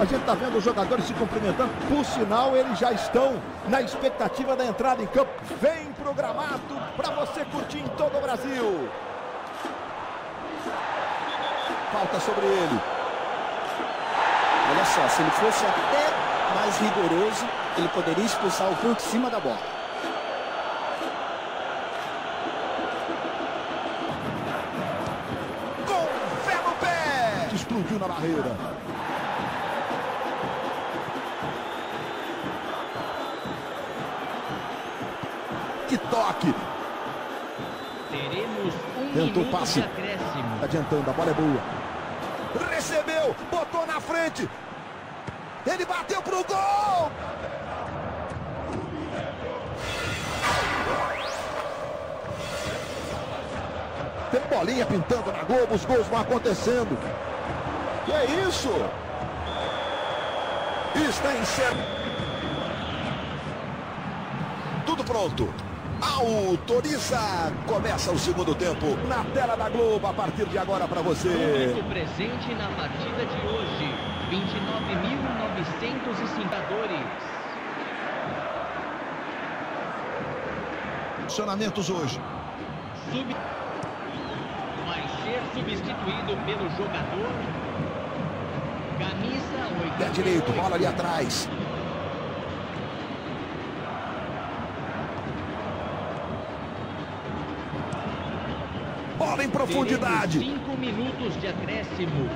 A gente está vendo os jogadores se cumprimentando. Por sinal, eles já estão na expectativa da entrada em campo. Vem programado para você curtir em todo o Brasil. Falta sobre ele. Olha só, se ele fosse até mais rigoroso, ele poderia expulsar o por cima da bola. Com fé no pé. Explodiu na barreira. Que toque. Teremos um Tentou o passe. acréscimo. Adiantando, a bola é boa. Recebeu, botou na frente. Ele bateu pro gol. Tem bolinha pintando na Globo, os gols vão acontecendo. Que é isso? Está em cena. Tudo pronto. Autoriza. Começa o segundo tempo na tela da Globo a partir de agora para você. Público presente na partida de hoje. 29.905 jogadores. Funcionamentos hoje. Sub... Vai ser substituído pelo jogador. Camisa 8. Pé direito, bola ali atrás. Bola em profundidade. 5 minutos de acréscimo.